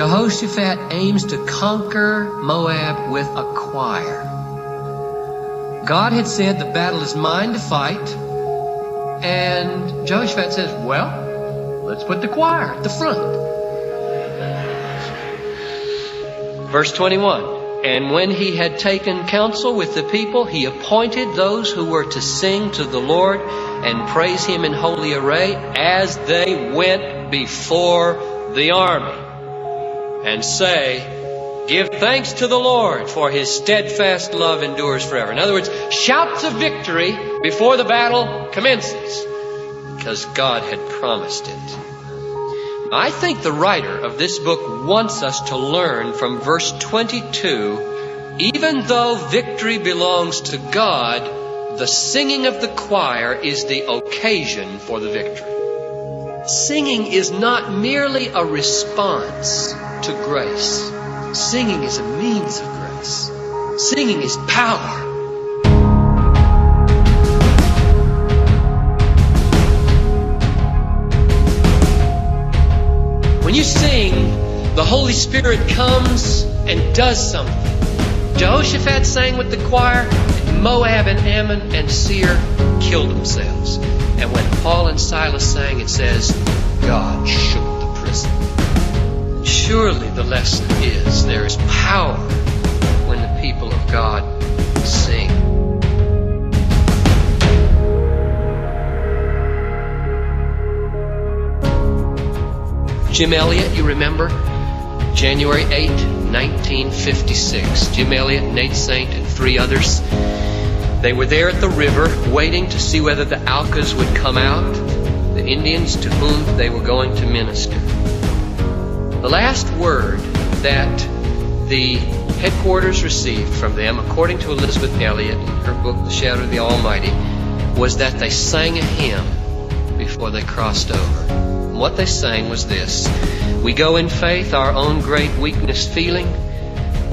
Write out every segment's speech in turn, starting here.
Jehoshaphat aims to conquer Moab with a choir. God had said the battle is mine to fight, and Jehoshaphat says, Well, let's put the choir at the front. Verse 21 And when he had taken counsel with the people, he appointed those who were to sing to the Lord and praise him in holy array as they went before the army and say, Give thanks to the Lord, for his steadfast love endures forever. In other words, shouts of victory before the battle commences, because God had promised it. I think the writer of this book wants us to learn from verse 22 even though victory belongs to God, the singing of the choir is the occasion for the victory. Singing is not merely a response to grace. Singing is a means of grace. Singing is power. When you sing, the Holy Spirit comes and does something. Jehoshaphat sang with the choir, and Moab and Ammon and Seir killed themselves. And when Paul and Silas sang, it says, God shook. Surely the lesson is there is power when the people of God sing. Jim Elliot, you remember? January 8, 1956. Jim Elliot, Nate Saint, and three others. They were there at the river waiting to see whether the Aucas would come out, the Indians to whom they were going to minister. The last word that the headquarters received from them, according to Elizabeth Elliot in her book, The Shadow of the Almighty, was that they sang a hymn before they crossed over. And what they sang was this We go in faith, our own great weakness feeling,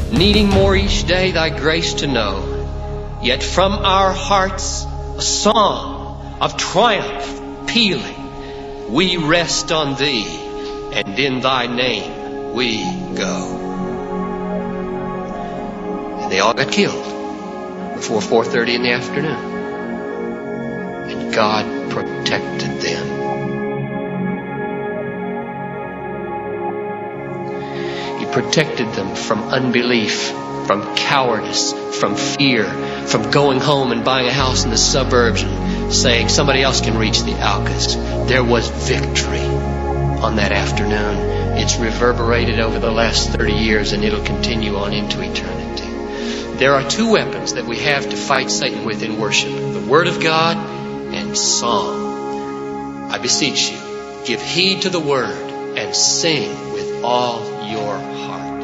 needing more each day thy grace to know. Yet from our hearts a song of triumph pealing, we rest on thee, and in thy name we go. And they all got killed before 4:30 in the afternoon. And God protected them. He protected them from unbelief, from cowardice, from fear, from going home and buying a house in the suburbs and saying somebody else can reach the Aucas. There was victory on that afternoon. It's reverberated over the last 30 years and it'll continue on into eternity. There are two weapons that we have to fight Satan with in worship the Word of God and song. I beseech you, give heed to the Word and sing with all your heart.